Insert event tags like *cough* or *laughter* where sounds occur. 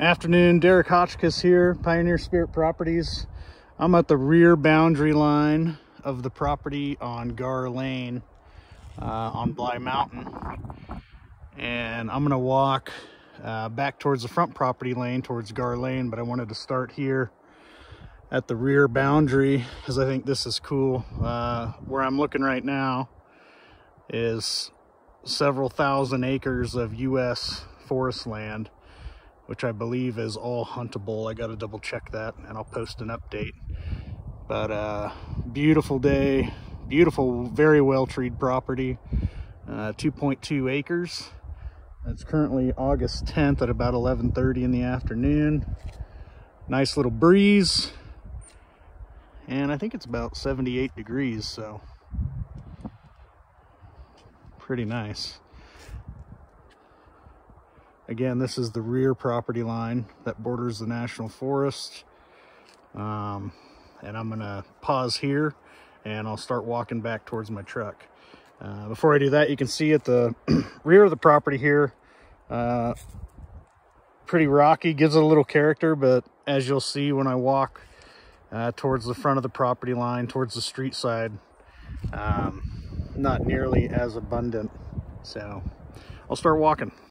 Afternoon, Derek Hotchkiss here, Pioneer Spirit Properties. I'm at the rear boundary line of the property on Gaur Lane uh, on Bly Mountain. And I'm gonna walk uh, back towards the front property lane, towards Gaur Lane, but I wanted to start here at the rear boundary because I think this is cool. Uh, where I'm looking right now is several thousand acres of U.S. forest land which I believe is all huntable. I got to double check that and I'll post an update. But uh, beautiful day, beautiful, very well treed property, uh, 2.2 acres. It's currently August 10th at about 11.30 in the afternoon. Nice little breeze. And I think it's about 78 degrees, so pretty nice. Again, this is the rear property line that borders the National Forest. Um, and I'm gonna pause here and I'll start walking back towards my truck. Uh, before I do that, you can see at the *clears throat* rear of the property here, uh, pretty rocky, gives it a little character, but as you'll see when I walk uh, towards the front of the property line, towards the street side, um, not nearly as abundant. So I'll start walking.